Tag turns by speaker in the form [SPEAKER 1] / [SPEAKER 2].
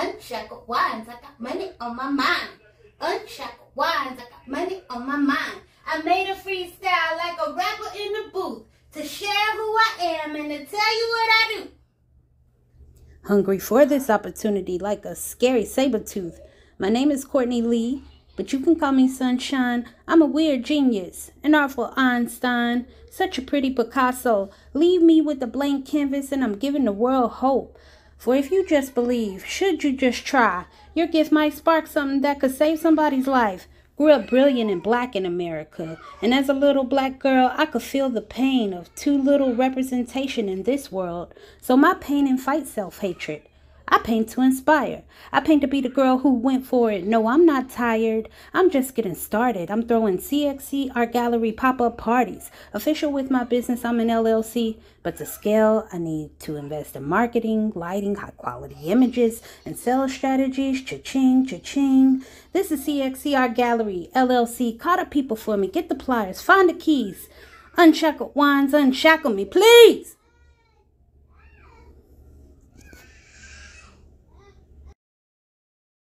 [SPEAKER 1] Unshackled wines, I got money on my mind. Unshackled wines, I got money on my mind. I made a freestyle like a rapper in the booth to share who I am and to tell you what I do.
[SPEAKER 2] Hungry for this opportunity like a scary saber tooth. My name is Courtney Lee, but you can call me Sunshine. I'm a weird genius, an artful Einstein, such a pretty Picasso. Leave me with a blank canvas and I'm giving the world hope. For if you just believe, should you just try, your gift might spark something that could save somebody's life. Grew up brilliant and black in America, and as a little black girl, I could feel the pain of too little representation in this world. So my pain and fight self hatred. I paint to inspire. I paint to be the girl who went for it. No, I'm not tired. I'm just getting started. I'm throwing CXC Art Gallery pop up parties. Official with my business, I'm an LLC. But to scale, I need to invest in marketing, lighting, high quality images, and sales strategies. Cha-ching, cha-ching. This is CXC Art Gallery, LLC. Call the people for me. Get the pliers. Find the keys. Unshackled wines, unshackle me, please.